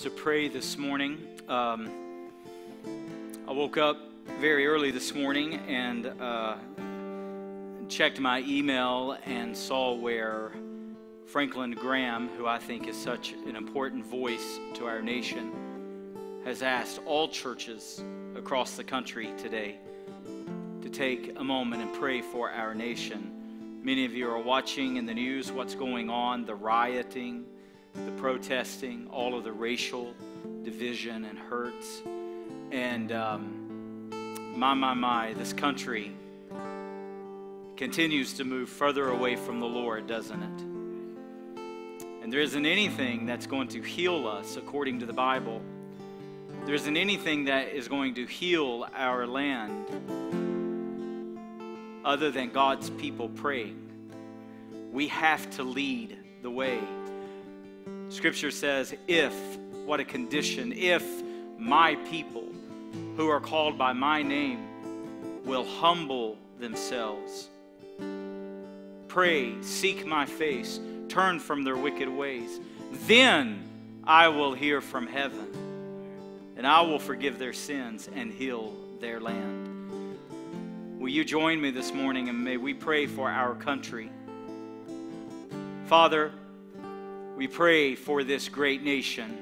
to pray this morning. Um, I woke up very early this morning and uh, checked my email and saw where Franklin Graham, who I think is such an important voice to our nation, has asked all churches across the country today to take a moment and pray for our nation. Many of you are watching in the news what's going on, the rioting the protesting, all of the racial division and hurts. And um, my, my, my, this country continues to move further away from the Lord, doesn't it? And there isn't anything that's going to heal us according to the Bible. There isn't anything that is going to heal our land other than God's people praying. We have to lead the way. Scripture says, if, what a condition, if my people who are called by my name will humble themselves, pray, seek my face, turn from their wicked ways, then I will hear from heaven and I will forgive their sins and heal their land. Will you join me this morning and may we pray for our country? Father, we pray for this great nation,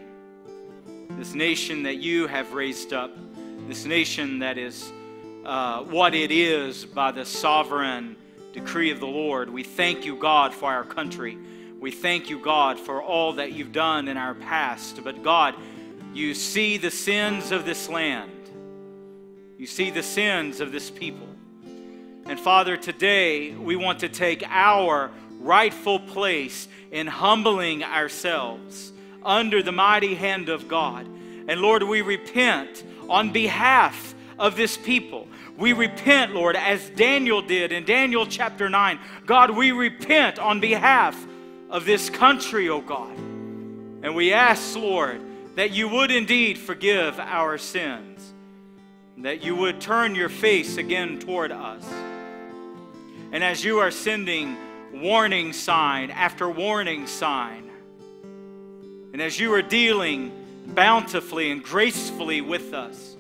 this nation that you have raised up, this nation that is uh, what it is by the sovereign decree of the Lord. We thank you, God, for our country. We thank you, God, for all that you've done in our past. But God, you see the sins of this land, you see the sins of this people. And Father, today we want to take our rightful place in humbling ourselves under the mighty hand of God. And Lord, we repent on behalf of this people. We repent, Lord, as Daniel did in Daniel chapter 9. God, we repent on behalf of this country, O oh God. And we ask, Lord, that you would indeed forgive our sins, that you would turn your face again toward us. And as you are sending warning sign after warning sign. And as you are dealing bountifully and gracefully with us,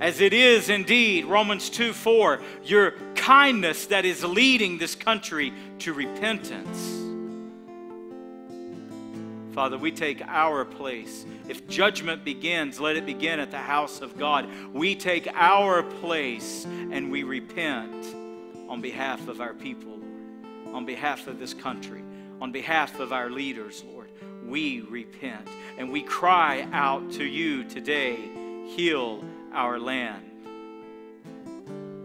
as it is indeed, Romans 2 4, your kindness that is leading this country to repentance. Father, we take our place. If judgment begins, let it begin at the house of God. We take our place and we repent on behalf of our people on behalf of this country, on behalf of our leaders, Lord. We repent and we cry out to you today heal our land.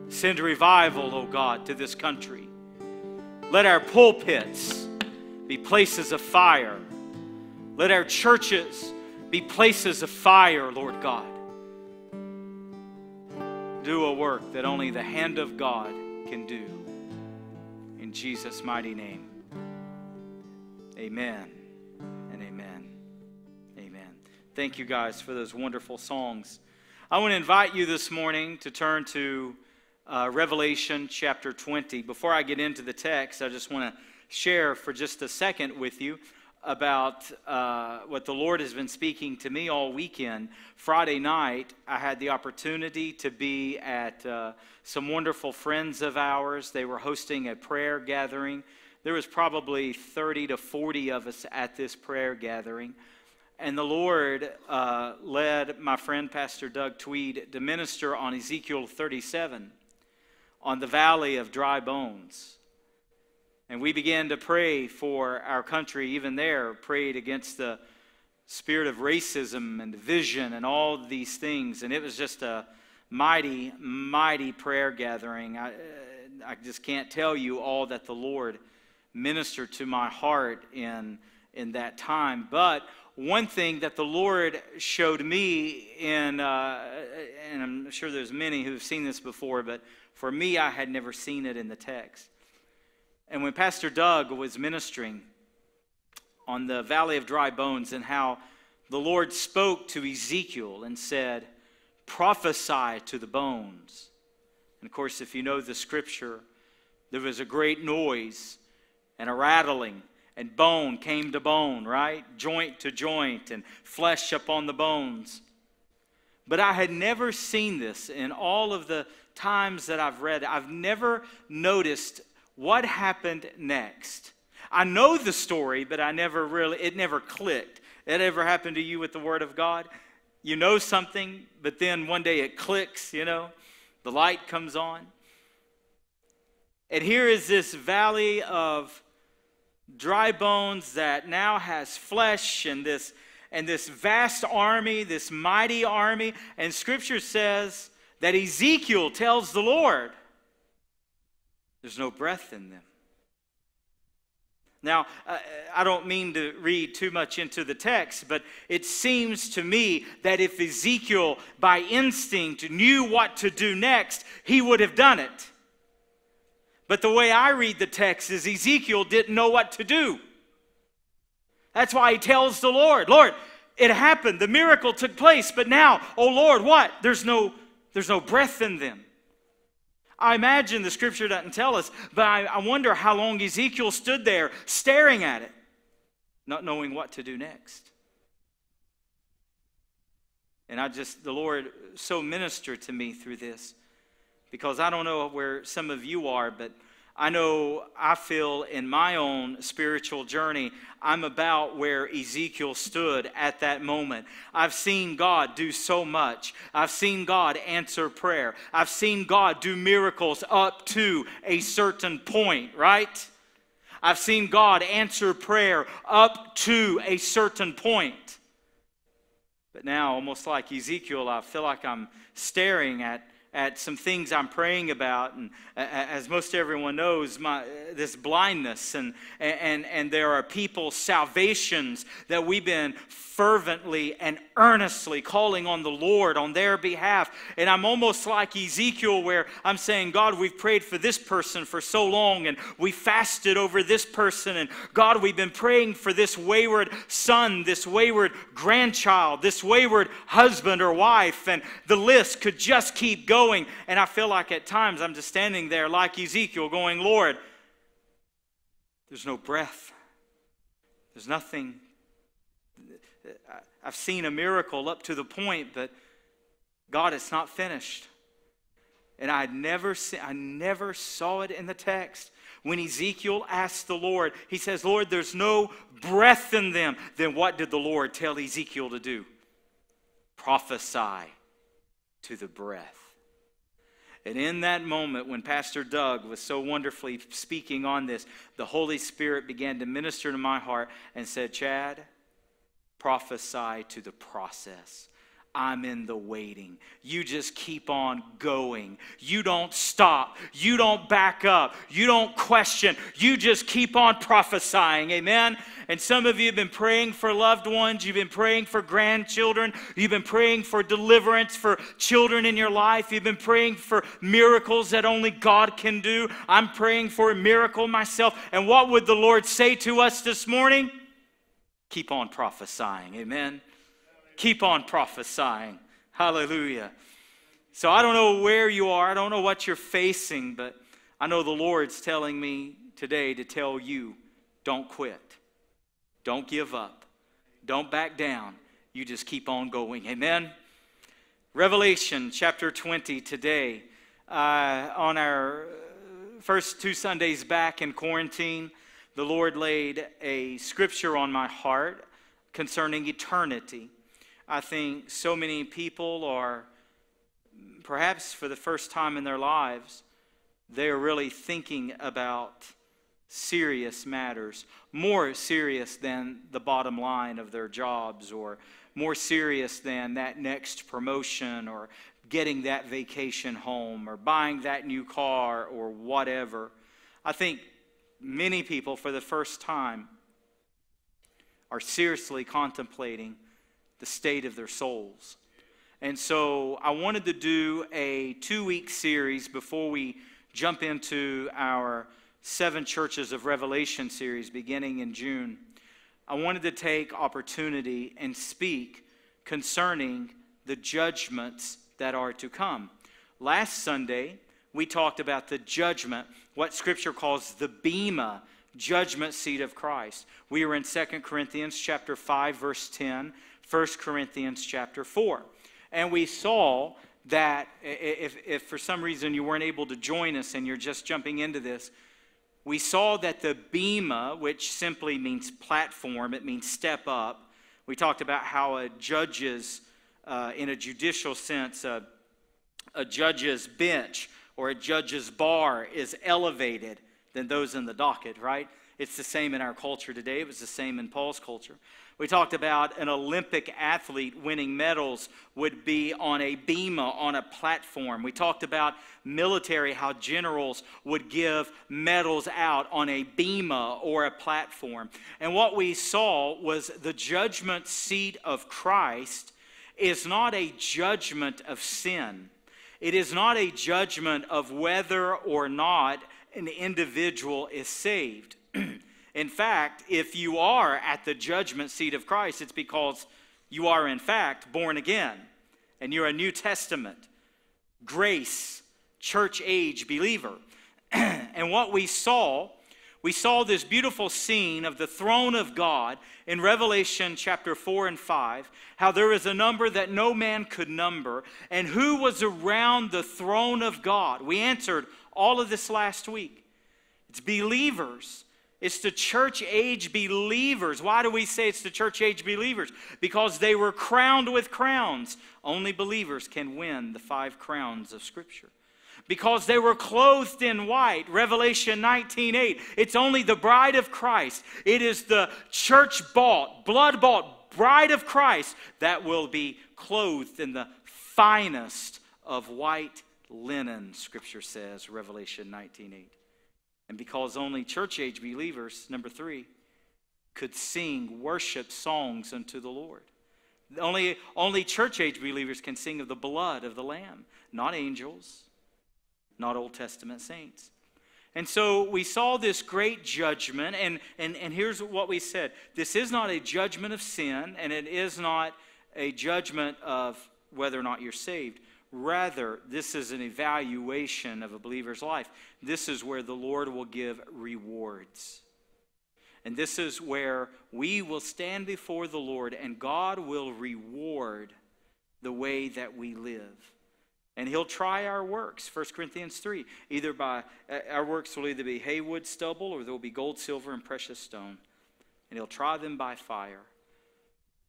Send revival, O oh God, to this country. Let our pulpits be places of fire. Let our churches be places of fire, Lord God. Do a work that only the hand of God can do. Jesus' mighty name. Amen and amen. Amen. Thank you guys for those wonderful songs. I want to invite you this morning to turn to uh, Revelation chapter 20. Before I get into the text, I just want to share for just a second with you about uh, what the Lord has been speaking to me all weekend. Friday night, I had the opportunity to be at uh, some wonderful friends of ours. They were hosting a prayer gathering. There was probably 30 to 40 of us at this prayer gathering. And the Lord uh, led my friend, Pastor Doug Tweed, to minister on Ezekiel 37 on the valley of dry bones. And we began to pray for our country, even there, prayed against the spirit of racism and division and all these things. And it was just a mighty, mighty prayer gathering. I, uh, I just can't tell you all that the Lord ministered to my heart in, in that time. But one thing that the Lord showed me, in, uh, and I'm sure there's many who've seen this before, but for me, I had never seen it in the text. And when Pastor Doug was ministering on the Valley of Dry Bones and how the Lord spoke to Ezekiel and said, Prophesy to the bones. And of course, if you know the scripture, there was a great noise and a rattling and bone came to bone, right? Joint to joint, and flesh upon the bones. But I had never seen this in all of the times that I've read. I've never noticed what happened next. I know the story, but I never really, it never clicked. That ever happened to you with the Word of God? You know something, but then one day it clicks, you know, the light comes on. And here is this valley of dry bones that now has flesh and this and this vast army, this mighty army, and scripture says that Ezekiel tells the Lord, there's no breath in them. Now, I don't mean to read too much into the text, but it seems to me that if Ezekiel, by instinct, knew what to do next, he would have done it. But the way I read the text is Ezekiel didn't know what to do. That's why he tells the Lord, Lord, it happened. The miracle took place, but now, oh Lord, what? There's no, there's no breath in them. I imagine the scripture doesn't tell us, but I, I wonder how long Ezekiel stood there staring at it, not knowing what to do next. And I just, the Lord so ministered to me through this because I don't know where some of you are, but I know I feel in my own spiritual journey, I'm about where Ezekiel stood at that moment. I've seen God do so much. I've seen God answer prayer. I've seen God do miracles up to a certain point, right? I've seen God answer prayer up to a certain point. But now, almost like Ezekiel, I feel like I'm staring at at some things I'm praying about. And as most everyone knows, my, this blindness, and, and, and there are people's salvations that we've been fervently and earnestly calling on the Lord on their behalf. And I'm almost like Ezekiel, where I'm saying, God, we've prayed for this person for so long, and we fasted over this person. And God, we've been praying for this wayward son, this wayward grandchild, this wayward husband or wife. And the list could just keep going. And I feel like at times I'm just standing there like Ezekiel, going, Lord, there's no breath. There's nothing I've seen a miracle up to the point, but God, it's not finished. And I never, see, I never saw it in the text. When Ezekiel asked the Lord, he says, Lord, there's no breath in them. Then what did the Lord tell Ezekiel to do? Prophesy to the breath. And in that moment, when Pastor Doug was so wonderfully speaking on this, the Holy Spirit began to minister to my heart and said, Chad, prophesy to the process. I'm in the waiting. You just keep on going. You don't stop. You don't back up. You don't question. You just keep on prophesying. Amen. And some of you have been praying for loved ones. You've been praying for grandchildren. You've been praying for deliverance for children in your life. You've been praying for miracles that only God can do. I'm praying for a miracle myself. And what would the Lord say to us this morning? keep on prophesying. Amen. Keep on prophesying. Hallelujah. So I don't know where you are, I don't know what you're facing, but I know the Lord's telling me today to tell you don't quit, don't give up, don't back down. You just keep on going. Amen. Revelation chapter 20 today, uh, on our first two Sundays back in quarantine the Lord laid a scripture on my heart concerning eternity. I think so many people are, perhaps for the first time in their lives, they are really thinking about serious matters, more serious than the bottom line of their jobs, or more serious than that next promotion, or getting that vacation home, or buying that new car, or whatever. I think many people, for the first time, are seriously contemplating the state of their souls. And so I wanted to do a two week series before we jump into our Seven Churches of Revelation series beginning in June. I wanted to take opportunity and speak concerning the judgments that are to come. Last Sunday, we talked about the judgment, what Scripture calls the Bema judgment seat of Christ. We were in 2 Corinthians chapter 5 verse 10, 1 Corinthians chapter 4. And we saw that if, if for some reason you weren't able to join us and you're just jumping into this, we saw that the bema, which simply means platform, it means step up. We talked about how a judge's, uh, in a judicial sense, uh, a judge's bench or a judge's bar is elevated than those in the docket, right? It's the same in our culture today. It was the same in Paul's culture. We talked about an Olympic athlete winning medals would be on a bema, on a platform. We talked about military, how generals would give medals out on a bema or a platform. And what we saw was the judgment seat of Christ is not a judgment of sin. It is not a judgment of whether or not an individual is saved. in fact, if you are at the judgment seat of Christ, it's because you are, in fact, born again and you're a New Testament, grace, church age believer. and what we saw we saw this beautiful scene of the throne of God in Revelation chapter 4 and 5, how there is a number that no man could number, and who was around the throne of God. We answered all of this last week. It's believers. It's the church age believers. Why do we say it's the church age believers? Because they were crowned with crowns. Only believers can win the five crowns of Scripture because they were clothed in white revelation 19:8 it's only the bride of christ it is the church bought blood bought bride of christ that will be clothed in the finest of white linen scripture says revelation 19:8 and because only church age believers number 3 could sing worship songs unto the lord only, only church age believers can sing of the blood of the Lamb, not angels, not Old Testament saints. And so we saw this great judgment, and, and, and here's what we said this is not a judgment of sin, and it is not a judgment of whether or not you're saved. Rather, this is an evaluation of a believer's life. This is where the Lord will give rewards. And this is where we will stand before the Lord, and God will reward the way that we live. And he'll try our works, 1 Corinthians 3. Either by, uh, our works will either be haywood, stubble, or there will be gold, silver, and precious stone. And he'll try them by fire.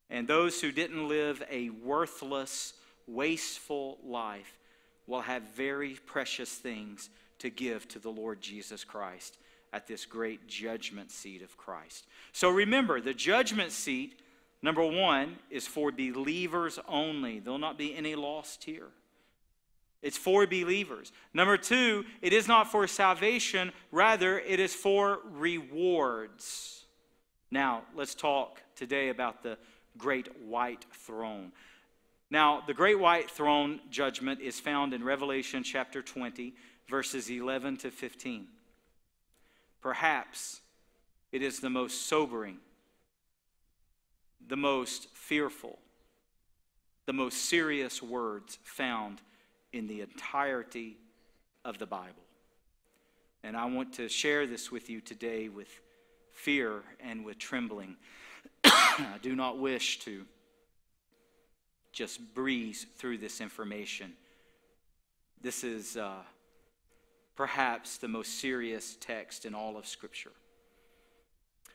And those who didn't live a worthless, wasteful life will have very precious things to give to the Lord Jesus Christ at this great judgment seat of Christ. So remember, the judgment seat, number one, is for believers only. There'll not be any lost here. It's for believers. Number two, it is not for salvation, rather, it is for rewards. Now, let's talk today about the great white throne. Now, the great white throne judgment is found in Revelation chapter 20, verses 11 to 15. Perhaps it is the most sobering, the most fearful, the most serious words found in the entirety of the Bible. And I want to share this with you today with fear and with trembling. I do not wish to just breeze through this information. This is uh, perhaps the most serious text in all of Scripture.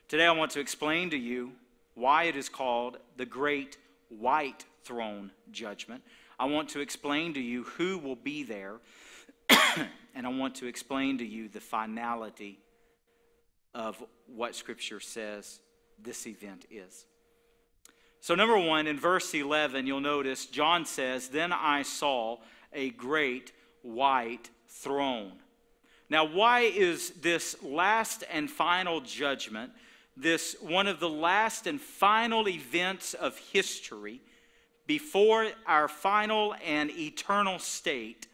Today, I want to explain to you why it is called the Great White Throne Judgment. I want to explain to you who will be there, and I want to explain to you the finality of what Scripture says this event is. So, number one, in verse 11, you'll notice John says, Then I saw a great white throne. Now, why is this last and final judgment, this one of the last and final events of history, before our final and eternal state.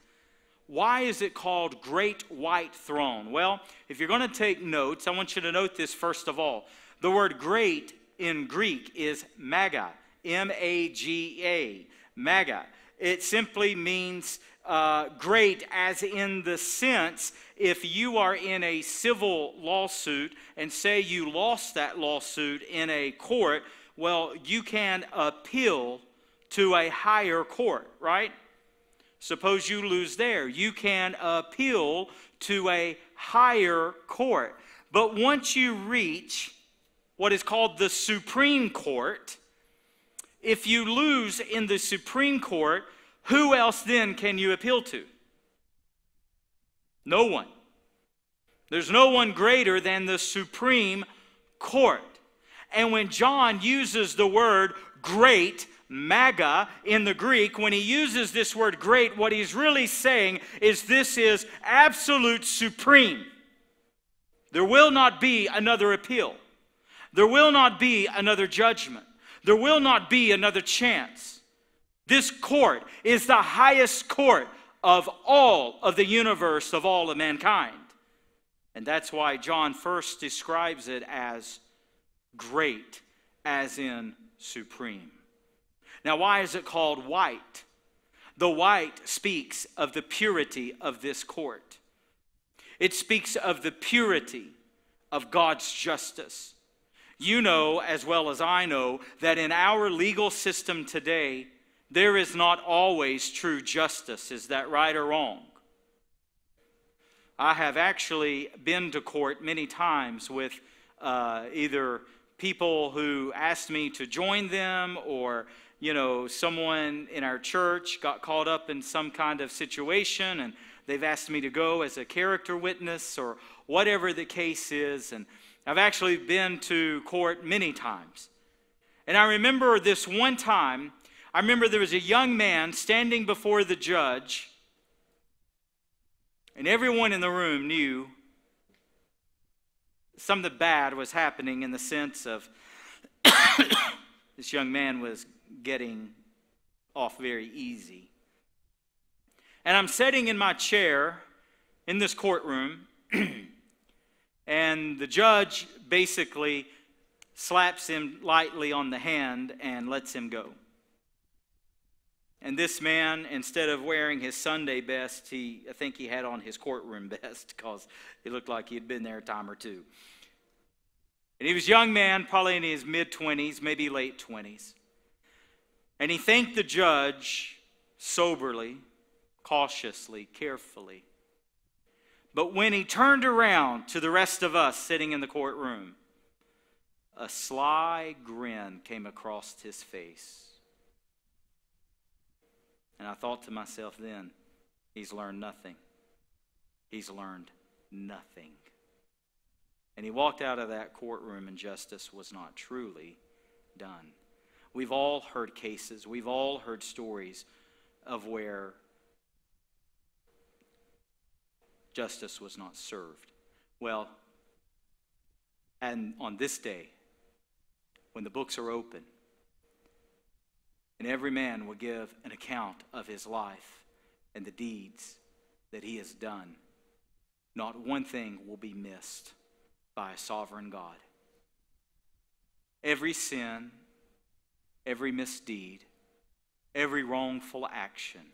Why is it called Great White Throne? Well, if you're going to take notes, I want you to note this first of all. The word great in Greek is maga, M A G A, maga. It simply means uh, great as in the sense if you are in a civil lawsuit and say you lost that lawsuit in a court, well, you can appeal to a higher court, right? Suppose you lose there. You can appeal to a higher court. But once you reach what is called the Supreme Court, if you lose in the Supreme Court, who else then can you appeal to? No one. There's no one greater than the Supreme Court. And when John uses the word great, maga, in the Greek, when he uses this word great, what he's really saying is this is absolute supreme. There will not be another appeal. There will not be another judgment. There will not be another chance. This court is the highest court of all of the universe, of all of mankind. And that's why John first describes it as great, as in supreme. Now, why is it called white? The white speaks of the purity of this court, it speaks of the purity of God's justice. You know, as well as I know, that in our legal system today, there is not always true justice. Is that right or wrong? I have actually been to court many times with uh, either people who asked me to join them or you know, someone in our church got caught up in some kind of situation and they've asked me to go as a character witness or whatever the case is. And I've actually been to court many times. And I remember this one time, I remember there was a young man standing before the judge, and everyone in the room knew something bad was happening in the sense of this young man was getting off very easy. And I'm sitting in my chair in this courtroom, and the judge basically slaps him lightly on the hand and lets him go. And this man, instead of wearing his Sunday best, he, I think he had on his courtroom best because he looked like he'd been there a time or two. And he was a young man, probably in his mid 20s, maybe late 20s. And he thanked the judge soberly, cautiously, carefully. But when he turned around to the rest of us sitting in the courtroom, a sly grin came across his face. And I thought to myself then, he's learned nothing. He's learned nothing. And he walked out of that courtroom, and justice was not truly done. We've all heard cases, we've all heard stories of where justice was not served. Well, and on this day, when the books are open, and every man will give an account of his life and the deeds that he has done, not one thing will be missed by a sovereign God. Every sin, every misdeed, every wrongful action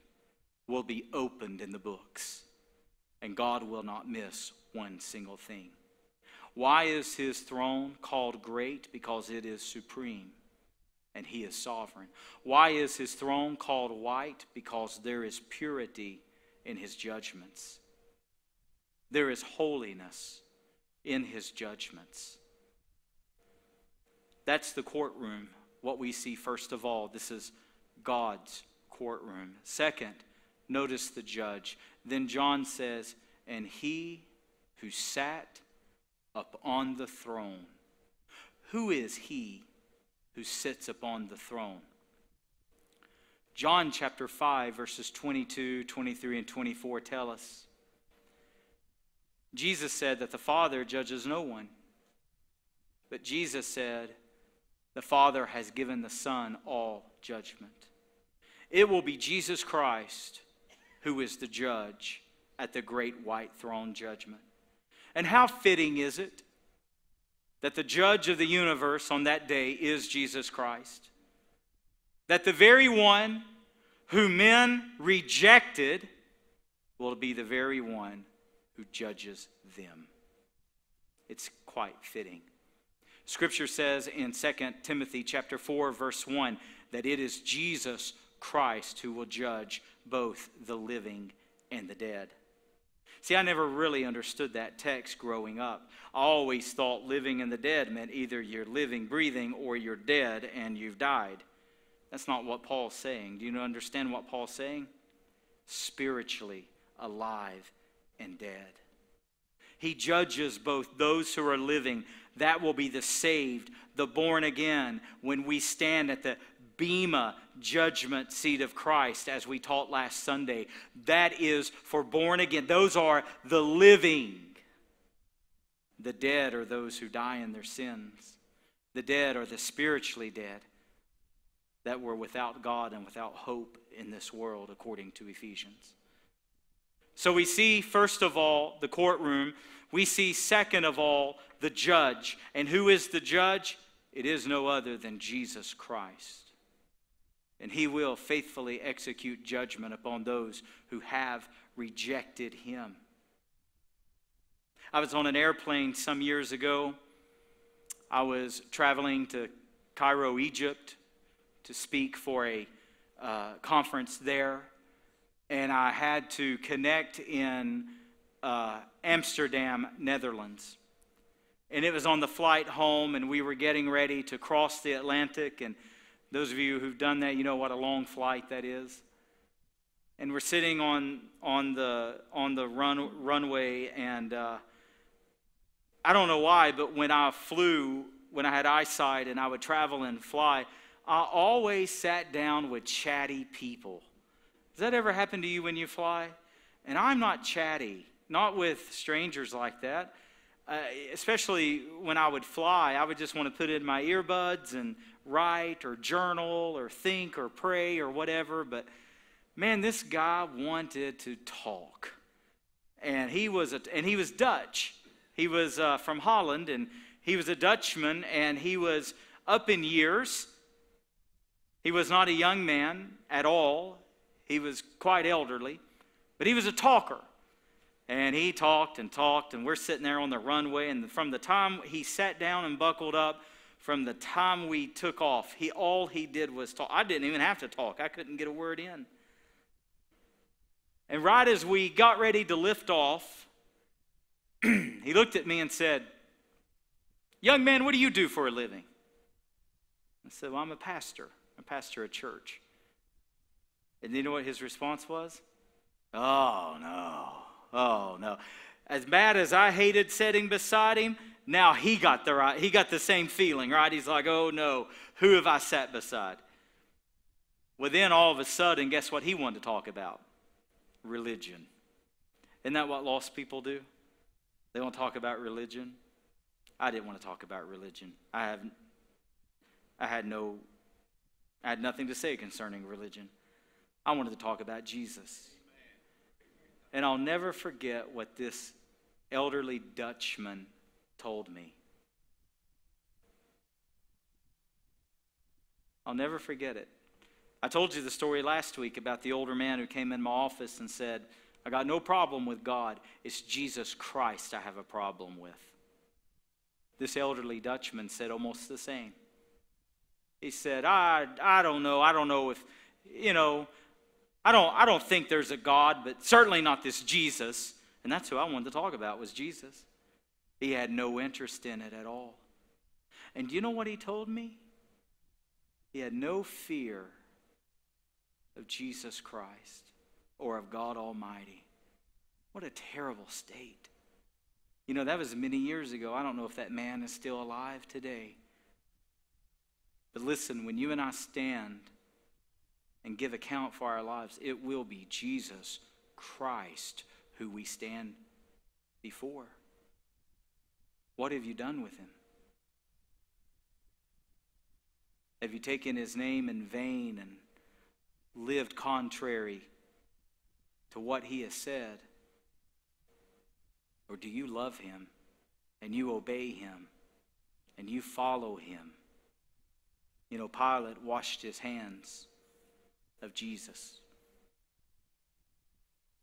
will be opened in the books, and God will not miss one single thing. Why is his throne called great? Because it is supreme and he is sovereign. Why is his throne called white? Because there is purity in his judgments. There is holiness in his judgments. That's the courtroom what we see first of all. This is God's courtroom. Second, notice the judge. Then John says, And he who sat upon the throne. Who is he who sits upon the throne? John chapter 5, verses 22, 23, and 24 tell us. Jesus said that the Father judges no one. But Jesus said, the Father has given the Son all judgment. It will be Jesus Christ who is the judge at the great white throne judgment. And how fitting is it that the judge of the universe on that day is Jesus Christ? That the very one who men rejected will be the very one who judges them. It's quite fitting. Scripture says in 2 Timothy chapter 4 verse 1 that it is Jesus Christ who will judge both the living and the dead. See, I never really understood that text growing up. I always thought living and the dead meant either you're living, breathing, or you're dead and you've died. That's not what Paul's saying. Do you understand what Paul's saying? Spiritually alive and dead. He judges both those who are living, that will be the saved, the born again, when we stand at the Bema judgment seat of Christ, as we taught last Sunday. That is for born again. Those are the living. The dead are those who die in their sins. The dead are the spiritually dead that were without God and without hope in this world, according to Ephesians. So we see, first of all, the courtroom. We see, second of all, the judge. And who is the judge? It is no other than Jesus Christ and he will faithfully execute judgment upon those who have rejected him. I was on an airplane some years ago. I was traveling to Cairo, Egypt, to speak for a uh, conference there, and I had to connect in uh, Amsterdam, Netherlands. And it was on the flight home, and we were getting ready to cross the Atlantic and those of you who've done that, you know what a long flight that is. And we're sitting on, on the, on the run, runway, and uh, I don't know why, but when I flew, when I had eyesight and I would travel and fly, I always sat down with chatty people. Does that ever happen to you when you fly? And I'm not chatty, not with strangers like that. Uh, especially when I would fly, I would just want to put in my earbuds and write or journal or think or pray or whatever. But man, this guy wanted to talk, and he was a, and he was Dutch. He was uh, from Holland, and he was a Dutchman, and he was up in years. He was not a young man at all. He was quite elderly, but he was a talker. And he talked and talked, and we're sitting there on the runway. And from the time he sat down and buckled up, from the time we took off, he all he did was talk. I didn't even have to talk. I couldn't get a word in. And right as we got ready to lift off, he looked at me and said, Young man, what do you do for a living? I said, Well, I'm a pastor. I'm a pastor at church. And you know what his response was? Oh, no. Oh, no. As bad as I hated sitting beside him, now he got the right, he got the same feeling, right? He's like, oh no, who have I sat beside? Well, then all of a sudden, guess what he wanted to talk about? Religion. Isn't that what lost people do? They want to talk about religion. I didn't want to talk about religion. I have I had no I had nothing to say concerning religion. I wanted to talk about Jesus. And I'll never forget what this elderly Dutchman told me. I'll never forget it. I told you the story last week about the older man who came in my office and said, I got no problem with God. It's Jesus Christ I have a problem with. This elderly Dutchman said almost the same. He said, I, I don't know. I don't know if, you know, I don't, I don't think there's a God, but certainly not this Jesus. And that's who I wanted to talk about was Jesus. He had no interest in it at all. And do you know what he told me? He had no fear of Jesus Christ or of God Almighty. What a terrible state. You know, that was many years ago. I don't know if that man is still alive today. But listen, when you and I stand and give account for our lives, it will be Jesus Christ who we stand before. What have you done with him? Have you taken his name in vain and lived contrary to what he has said? Or do you love him and you obey him and you follow him? You know, Pilate washed his hands of Jesus.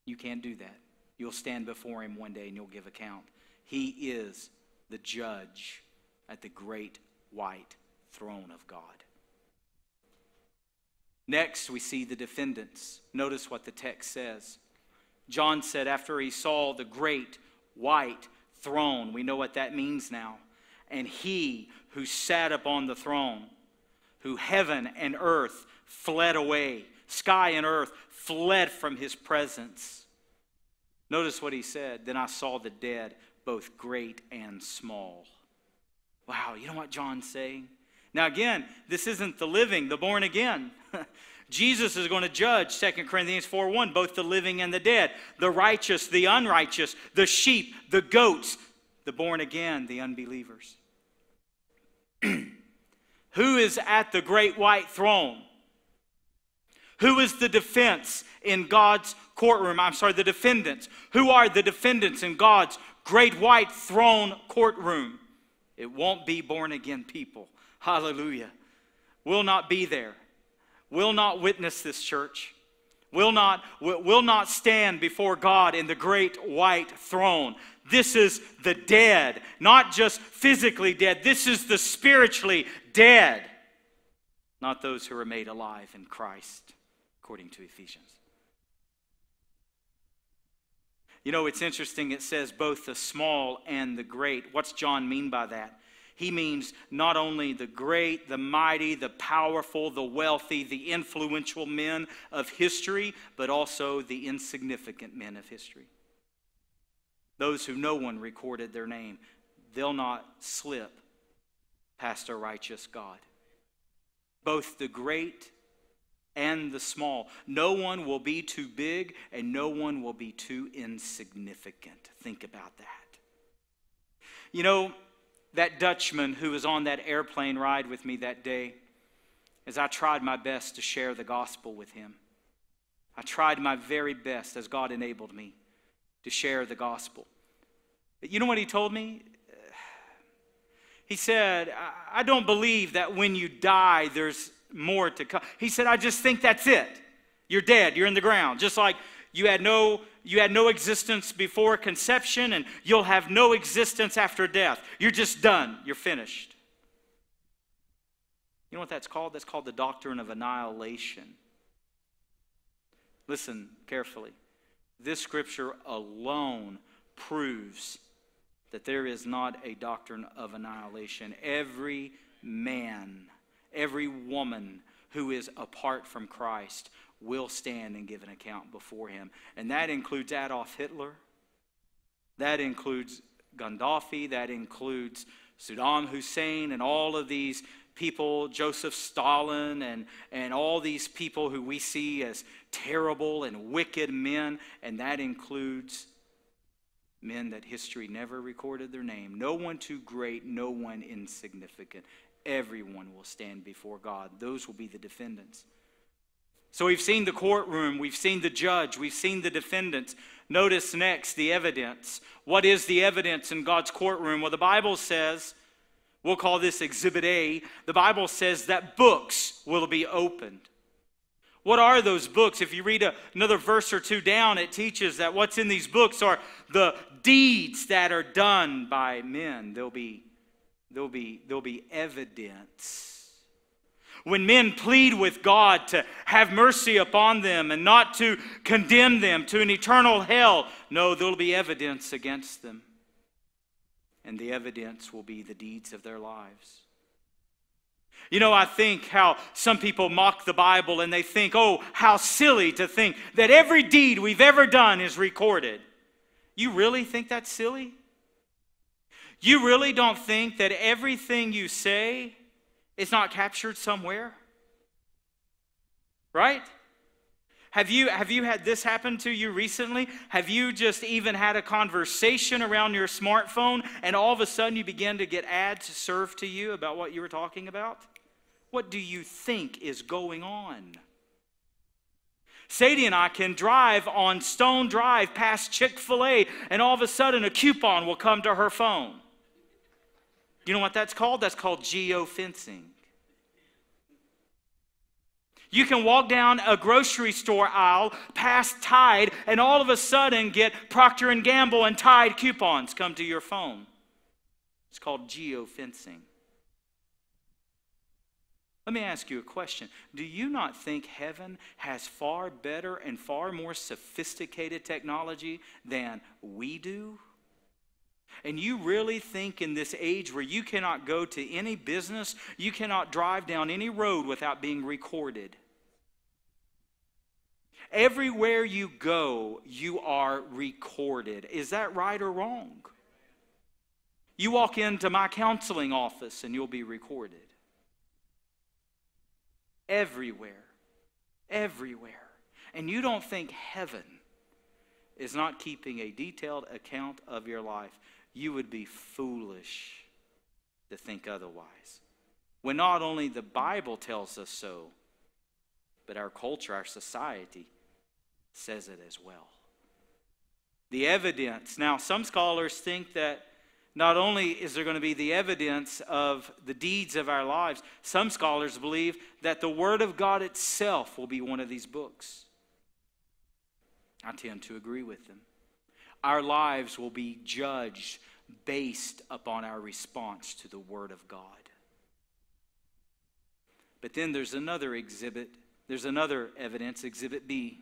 You can't do that. You'll stand before him one day and you'll give account. He is the judge at the great white throne of God. Next, we see the defendants. Notice what the text says. John said, after he saw the great white throne, we know what that means now, and he who sat upon the throne, who heaven and earth fled away, sky and earth fled from his presence. Notice what he said. Then I saw the dead, both great and small. Wow, you know what John's saying? Now, again, this isn't the living, the born again. Jesus is going to judge 2 Corinthians 4 1, both the living and the dead, the righteous, the unrighteous, the sheep, the goats, the born again, the unbelievers. Who is at the great white throne? Who is the defense in God's courtroom? I'm sorry, the defendants. Who are the defendants in God's great white throne courtroom? It won't be born again people. Hallelujah. Will not be there. Will not witness this church. Will not, will not stand before God in the great white throne. This is the dead, not just physically dead. This is the spiritually dead, not those who are made alive in Christ, according to Ephesians. You know, it's interesting, it says both the small and the great. What's John mean by that? He means not only the great, the mighty, the powerful, the wealthy, the influential men of history, but also the insignificant men of history. Those who no one recorded their name, they'll not slip past a righteous God. Both the great and the small. No one will be too big and no one will be too insignificant. Think about that. You know, that Dutchman who was on that airplane ride with me that day, as I tried my best to share the gospel with him, I tried my very best as God enabled me to share the gospel. You know what he told me? He said, I don't believe that when you die, there's more to come. He said, I just think that's it. You're dead, you're in the ground. Just like you had no you had no existence before conception and you'll have no existence after death. You're just done. You're finished. You know what that's called? That's called the doctrine of annihilation. Listen carefully. This scripture alone proves that there is not a doctrine of annihilation. Every man, every woman who is apart from Christ will stand and give an account before him. And that includes Adolf Hitler, that includes Gaddafi, that includes Saddam Hussein, and all of these people, Joseph Stalin, and, and all these people who we see as terrible and wicked men, and that includes men that history never recorded their name. No one too great, no one insignificant. Everyone will stand before God. Those will be the defendants. So we've seen the courtroom, we've seen the judge, we've seen the defendants. Notice next the evidence. What is the evidence in God's courtroom? Well, the Bible says, we'll call this Exhibit A, the Bible says that books will be opened. What are those books? If you read a, another verse or two down, it teaches that what's in these books are the deeds that are done by men. There'll be, there'll be, there'll be evidence when men plead with God to have mercy upon them and not to condemn them to an eternal hell, no, there'll be evidence against them. And the evidence will be the deeds of their lives. You know, I think how some people mock the Bible and they think, oh, how silly to think that every deed we've ever done is recorded. You really think that's silly? You really don't think that everything you say is not captured somewhere? Right? Have you, have you had this happen to you recently? Have you just even had a conversation around your smartphone and all of a sudden you begin to get ads served to you about what you were talking about? What do you think is going on? Sadie and I can drive on Stone Drive past Chick fil A, and all of a sudden a coupon will come to her phone. You know what that's called? That's called geofencing. You can walk down a grocery store aisle past Tide and all of a sudden get Procter and Gamble and Tide coupons come to your phone. It's called geofencing. Let me ask you a question. Do you not think heaven has far better and far more sophisticated technology than we do? And you really think in this age where you cannot go to any business, you cannot drive down any road without being recorded? Everywhere you go, you are recorded. Is that right or wrong? You walk into my counseling office and you'll be recorded. Everywhere. Everywhere. And you don't think heaven is not keeping a detailed account of your life you would be foolish to think otherwise. When not only the Bible tells us so, but our culture, our society says it as well. The evidence. Now, some scholars think that not only is there going to be the evidence of the deeds of our lives, some scholars believe that the Word of God itself will be one of these books. I tend to agree with them. Our lives will be judged based upon our response to the Word of God. But then there's another exhibit, there's another evidence, Exhibit B.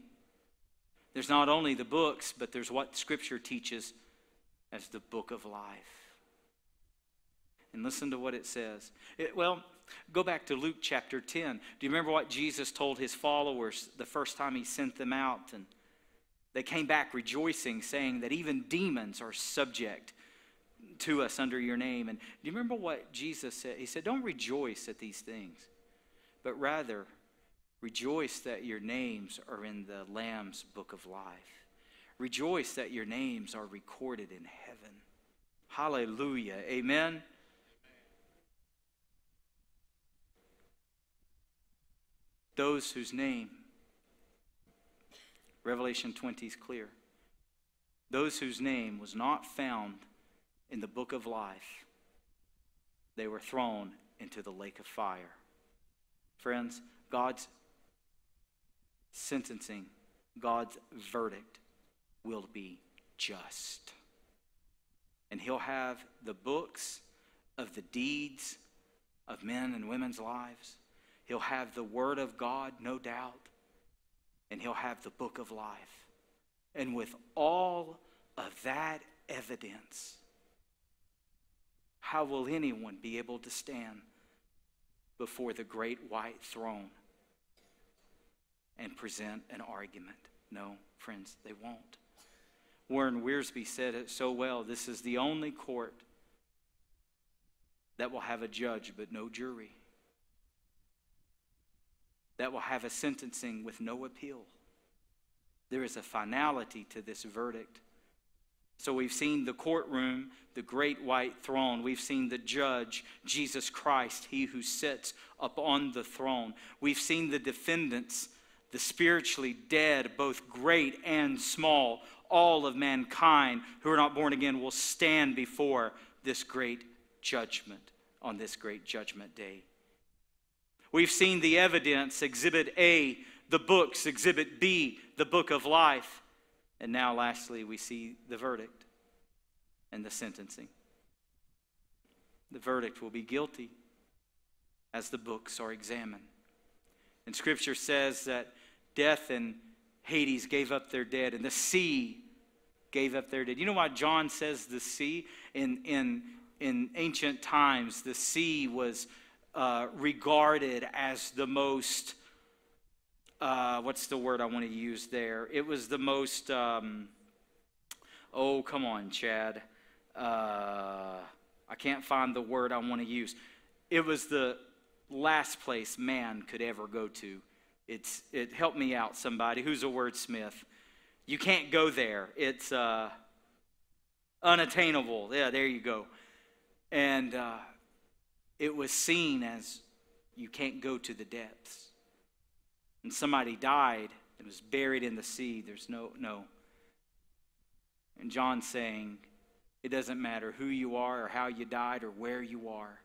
There's not only the books, but there's what Scripture teaches as the book of life. And listen to what it says. It, well, go back to Luke chapter 10. Do you remember what Jesus told his followers the first time he sent them out? And they came back rejoicing, saying that even demons are subject to us under your name. And do you remember what Jesus said? He said, Don't rejoice at these things, but rather rejoice that your names are in the Lamb's book of life. Rejoice that your names are recorded in heaven. Hallelujah. Amen. Those whose name Revelation 20 is clear. Those whose name was not found in the book of life, they were thrown into the lake of fire. Friends, God's sentencing, God's verdict will be just. And He'll have the books of the deeds of men and women's lives. He'll have the Word of God, no doubt and he'll have the book of life. And with all of that evidence, how will anyone be able to stand before the great white throne and present an argument? No, friends, they won't. Warren Wiersbe said it so well this is the only court that will have a judge but no jury that will have a sentencing with no appeal. There is a finality to this verdict. So we've seen the courtroom, the great white throne. We've seen the judge, Jesus Christ, he who sits upon the throne. We've seen the defendants, the spiritually dead, both great and small. All of mankind who are not born again will stand before this great judgment on this great judgment day. We've seen the evidence, Exhibit A, the books, Exhibit B, the book of life. And now, lastly, we see the verdict and the sentencing. The verdict will be guilty as the books are examined. And Scripture says that death and Hades gave up their dead, and the sea gave up their dead. You know why John says the sea? In, in, in ancient times, the sea was uh, regarded as the most, uh, what's the word I want to use there? It was the most, um, oh, come on, Chad. Uh, I can't find the word I want to use. It was the last place man could ever go to. It's, it helped me out, somebody who's a wordsmith. You can't go there. It's uh, unattainable. Yeah, there you go. And uh, it was seen as you can't go to the depths. And somebody died and was buried in the sea. There's no, no. And John saying, it doesn't matter who you are or how you died or where you are,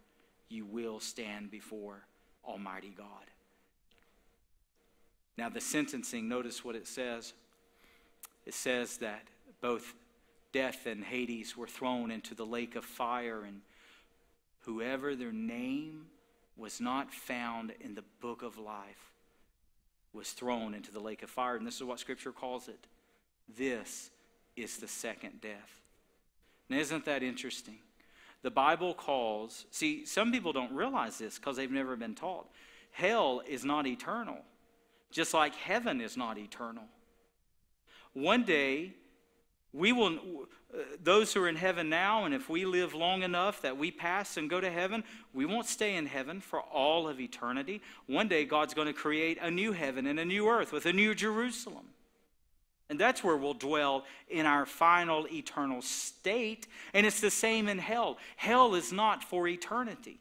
you will stand before Almighty God. Now, the sentencing, notice what it says. It says that both death and Hades were thrown into the lake of fire, and whoever their name was not found in the book of life was thrown into the lake of fire. And this is what Scripture calls it. This is the second death. Now, isn't that interesting? The Bible calls, see, some people don't realize this because they've never been taught. Hell is not eternal, just like heaven is not eternal. One day, we will, uh, those who are in heaven now, and if we live long enough that we pass and go to heaven, we won't stay in heaven for all of eternity. One day, God's going to create a new heaven and a new earth with a new Jerusalem. And that's where we'll dwell in our final eternal state. And it's the same in hell. Hell is not for eternity.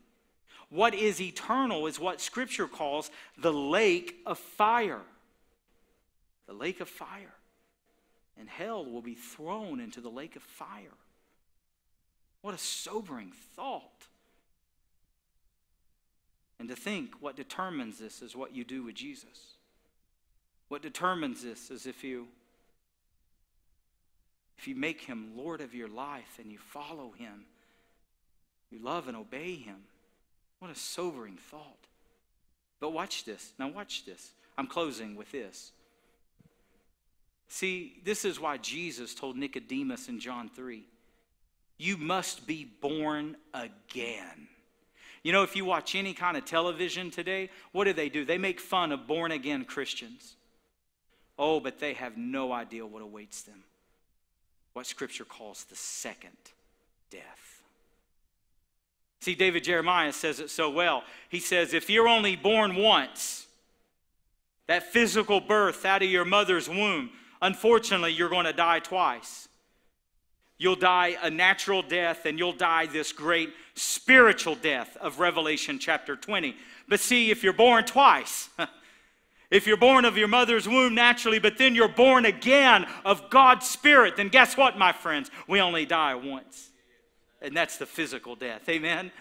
What is eternal is what Scripture calls the lake of fire. The lake of fire. And hell will be thrown into the lake of fire. What a sobering thought. And to think what determines this is what you do with Jesus. What determines this is if you if you make him Lord of your life and you follow him, you love and obey him. What a sobering thought. But watch this. Now, watch this. I'm closing with this. See, this is why Jesus told Nicodemus in John 3 you must be born again. You know, if you watch any kind of television today, what do they do? They make fun of born again Christians. Oh, but they have no idea what awaits them what Scripture calls the second death. See, David Jeremiah says it so well. He says, If you're only born once, that physical birth out of your mother's womb, unfortunately, you're going to die twice. You'll die a natural death, and you'll die this great spiritual death of Revelation chapter 20. But see, if you're born twice, If you're born of your mother's womb naturally, but then you're born again of God's Spirit, then guess what, my friends? We only die once. And that's the physical death. Amen?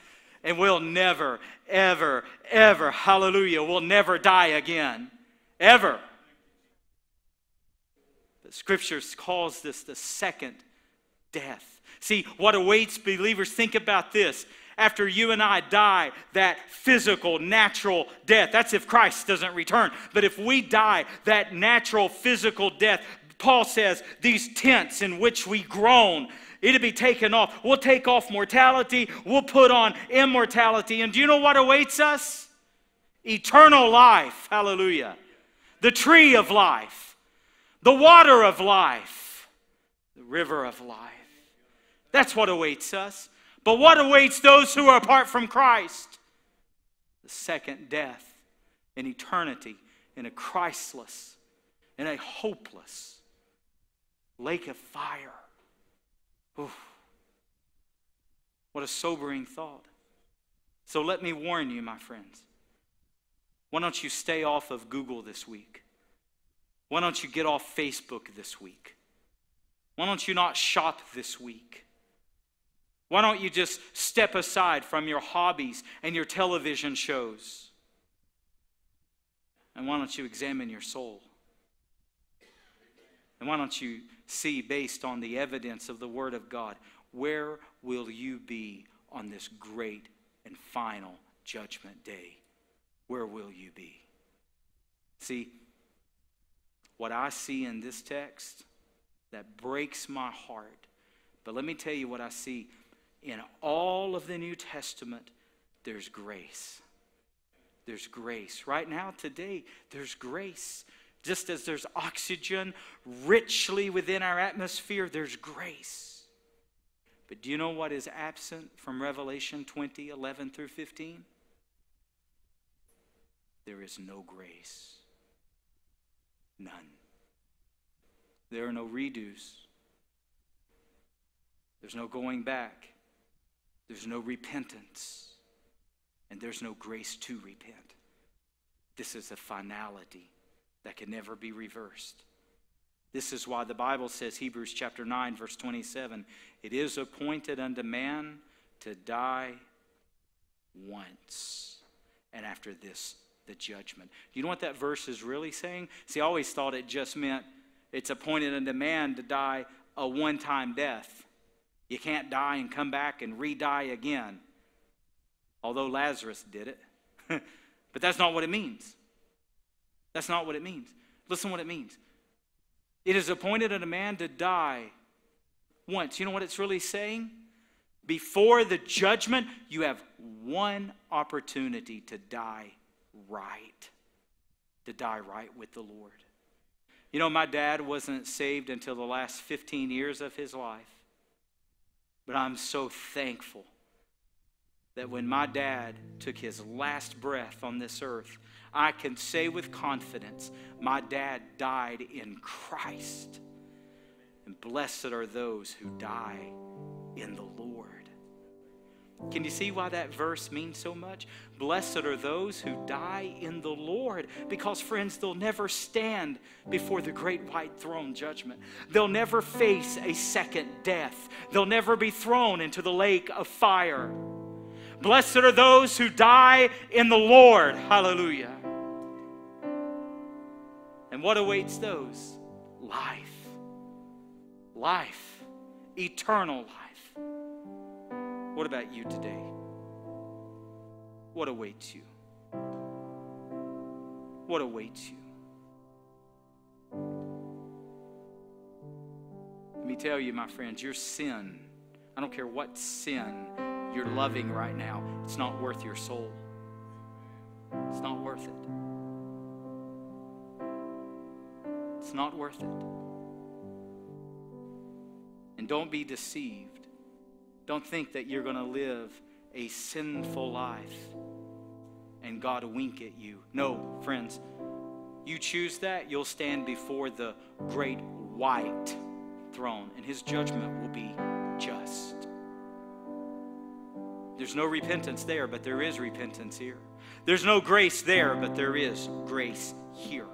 And we'll never, ever, ever, hallelujah, we'll never die again. Ever. The scriptures calls this the second death. See, what awaits believers, think about this after you and I die that physical, natural death. That's if Christ doesn't return. But if we die that natural, physical death, Paul says, these tents in which we groan, it'll be taken off. We'll take off mortality, we'll put on immortality. And do you know what awaits us? Eternal life. Hallelujah. The tree of life, the water of life, the river of life. That's what awaits us. But what awaits those who are apart from Christ? The second death in eternity in a Christless, in a hopeless lake of fire. Oof. What a sobering thought. So let me warn you, my friends. Why don't you stay off of Google this week? Why don't you get off Facebook this week? Why don't you not shop this week? Why don't you just step aside from your hobbies and your television shows? And why don't you examine your soul? And why don't you see, based on the evidence of the Word of God, where will you be on this great and final judgment day? Where will you be? See, what I see in this text that breaks my heart, but let me tell you what I see in all of the New Testament, there's grace. There's grace. Right now, today, there's grace. Just as there's oxygen richly within our atmosphere, there's grace. But do you know what is absent from Revelation 20 11 through 15? There is no grace. None. There are no redos. There's no going back. There's no repentance, and there's no grace to repent. This is a finality that can never be reversed. This is why the Bible says, Hebrews chapter 9, verse 27, it is appointed unto man to die once, and after this, the judgment. You know what that verse is really saying? See, I always thought it just meant it's appointed unto man to die a one time death. You can't die and come back and re die again. Although Lazarus did it. but that's not what it means. That's not what it means. Listen what it means. It is appointed unto man to die once. You know what it's really saying? Before the judgment, you have one opportunity to die right, to die right with the Lord. You know, my dad wasn't saved until the last 15 years of his life. But I'm so thankful that when my dad took his last breath on this earth, I can say with confidence, my dad died in Christ. And blessed are those who die in the Lord. Can you see why that verse means so much? Blessed are those who die in the Lord. Because, friends, they'll never stand before the great white throne judgment. They'll never face a second death. They'll never be thrown into the lake of fire. Blessed are those who die in the Lord. Hallelujah. And what awaits those? Life. Life. Eternal life. What about you today? What awaits you? What awaits you? Let me tell you, my friends, your sin, I don't care what sin you're loving right now, it's not worth your soul. It's not worth it. It's not worth it. And don't be deceived don't think that you're going to live a sinful life and God wink at you. No, friends. You choose that, you'll stand before the great white throne, and his judgment will be just. There's no repentance there, but there is repentance here. There's no grace there, but there is grace here.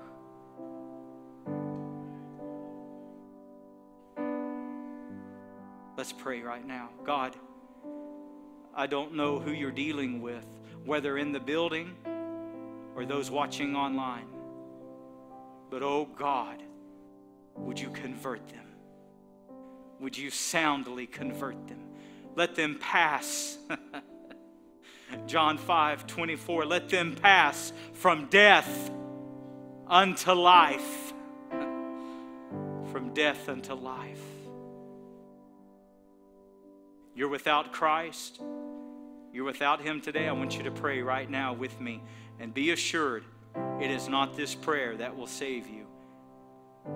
Let's pray right now. God, I don't know who you're dealing with, whether in the building or those watching online. But oh God, would you convert them? Would you soundly convert them? Let them pass. John 5 24, let them pass from death unto life. From death unto life. You're without Christ. You're without Him today. I want you to pray right now with me and be assured it is not this prayer that will save you,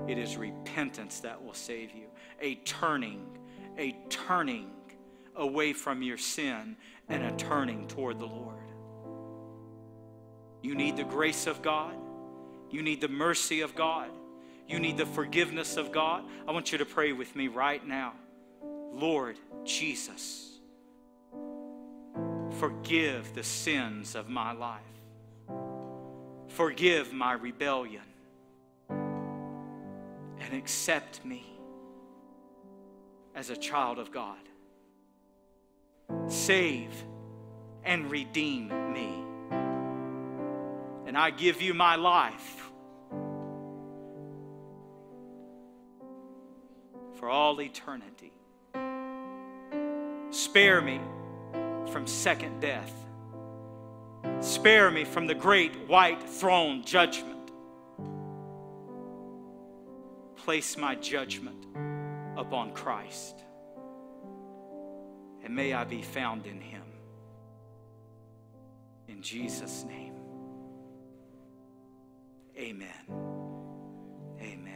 it is repentance that will save you. A turning, a turning away from your sin and a turning toward the Lord. You need the grace of God. You need the mercy of God. You need the forgiveness of God. I want you to pray with me right now. Lord Jesus, forgive the sins of my life. Forgive my rebellion and accept me as a child of God. Save and redeem me. And I give you my life for all eternity. Spare me from second death. Spare me from the great white throne judgment. Place my judgment upon Christ. And may I be found in him. In Jesus' name. Amen. Amen.